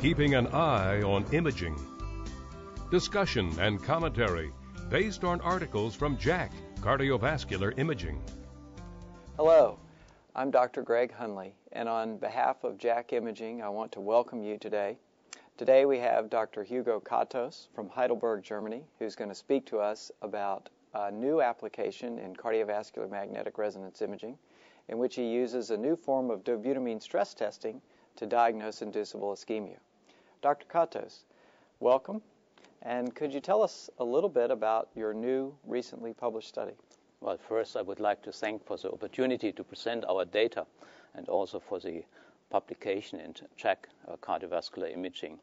keeping an eye on imaging. Discussion and commentary based on articles from JACC, Cardiovascular Imaging. Hello, I'm Dr. Greg Hundley, and on behalf of JACC Imaging, I want to welcome you today. Today we have Dr. Hugo Katus from Heidelberg, Germany, who's going to speak to us about a new application in cardiovascular magnetic resonance imaging in which he uses a new form of dobutamine stress testing to diagnose inducible ischemia. Dr. Katus, welcome. And could you tell us a little bit about your new recently published study? Well, first, I would like to thank for the opportunity to present our data and also for the publication in JACC uh, cardiovascular imaging.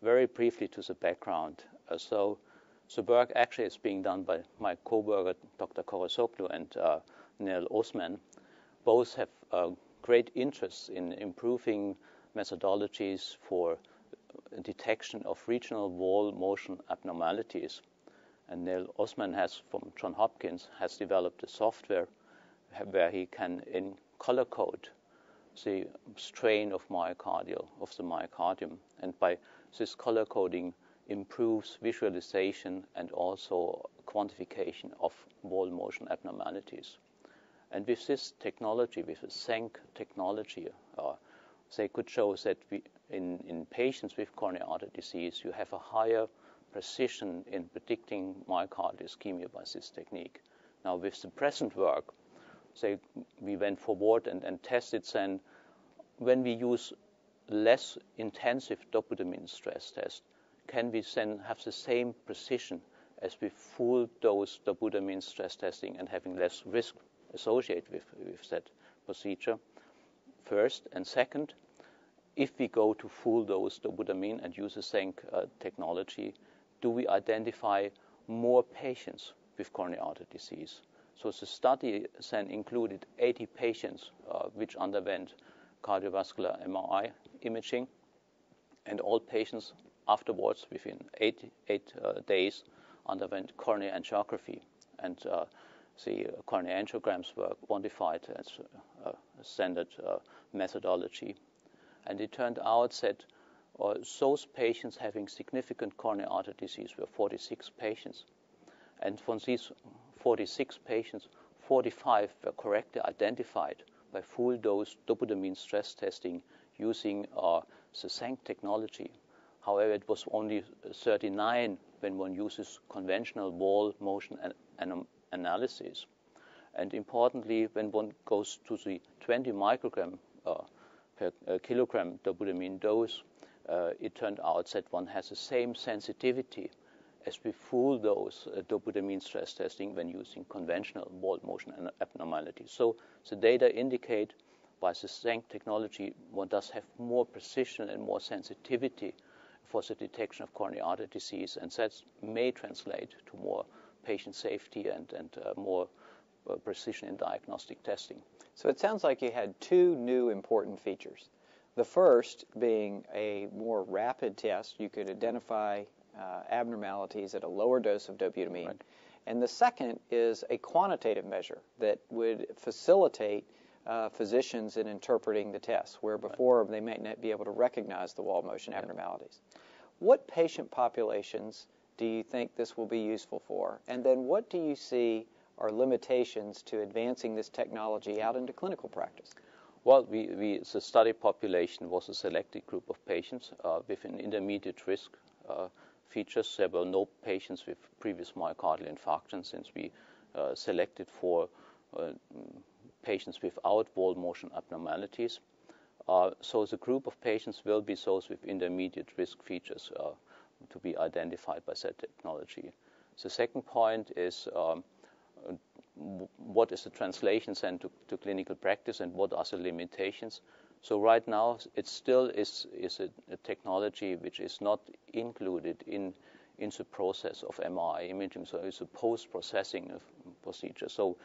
Very briefly to the background. Uh, so, the work actually is being done by my co-worker, Dr. Korosoglou and uh, Nael Osman. Both have uh, great interests in improving methodologies for detection of regional wall motion abnormalities. And Nael Osman has, from John Hopkins, has developed a software where he can in color code the strain of myocardial of the myocardium, and by this color coding improves visualization and also quantification of wall motion abnormalities. And with this technology, with the SENC technology, uh, they could show that we, in, patients with coronary artery disease, you have a higher precision in predicting myocardial ischemia by this technique. Now, with the present work, say we went forward and, and tested then when we use less intensive dobutamine stress test, can we then have the same precision as with full dose dobutamine stress testing and having less risk associated with, with that procedure? First, and second, if we go to full dose dobutamine and use the same uh, technology, do we identify more patients with coronary artery disease? So the study then included 80 patients uh, which underwent cardiovascular MRI imaging, and all patients afterwards, within eight, eight uh, days, underwent coronary angiography. And uh, the coronary angiograms were quantified as a standard uh, methodology. And it turned out that uh, those patients having significant coronary artery disease were 46 patients. And from these 46 patients, 45 were correctly identified by full dose dobutamine stress testing using uh, the SENC technology. However, it was only 39 when one uses conventional wall motion an- an- analysis. And importantly, when one goes to the 20 microgram uh, per uh, kilogram dobutamine dose, uh, it turned out that one has the same sensitivity as with full dose uh, dobutamine stress testing when using conventional wall motion abnormalities. So the data indicate by the SENC technology, one does have more precision and more sensitivity for the detection of coronary artery disease, and that may translate to more patient safety and, and uh, more precision in diagnostic testing. So it sounds like you had two new important features. The first being a more rapid test. You could identify uh, abnormalities at a lower dose of dobutamine. Right. And the second is a quantitative measure that would facilitate uh, physicians in interpreting the tests, where before right. they might not be able to recognize the wall motion yeah. abnormalities. What patient populations do you think this will be useful for? And then what do you see are limitations to advancing this technology out into clinical practice? Well, we, we, the study population was a selected group of patients uh, with an intermediate risk uh, features. There were no patients with previous myocardial infarction since we uh, selected for uh, patients without wall motion abnormalities. Uh, so the group of patients will be those with intermediate risk features uh, to be identified by that technology. The second point is um, what is the translation then to, to, clinical practice and what are the limitations. So right now it still is, is a, a technology which is not included in, in the process of MRI imaging. So it's a post-processing procedure. So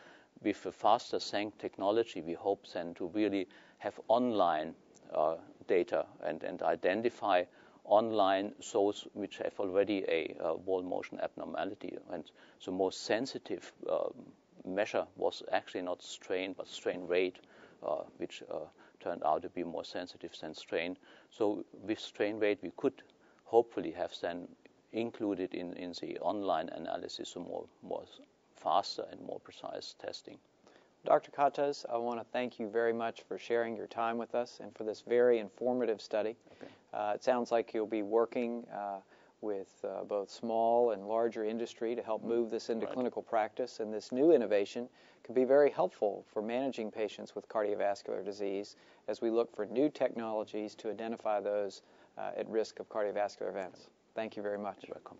with a faster SENC technology, we hope then to really have online uh, data and, and identify online those which have already a uh, wall motion abnormality. And the most sensitive um, measure was actually not strain, but strain rate, uh, which uh, turned out to be more sensitive than strain. So with strain rate, we could hopefully have then included in, in the online analysis a more, more faster and more precise testing. Dr. Katus, I want to thank you very much for sharing your time with us and for this very informative study. Okay. Uh, it sounds like you'll be working uh, with uh, both small and larger industry to help move this into right. clinical practice, and this new innovation can be very helpful for managing patients with cardiovascular disease as we look for new technologies to identify those uh, at risk of cardiovascular events. Thank you very much. You're welcome.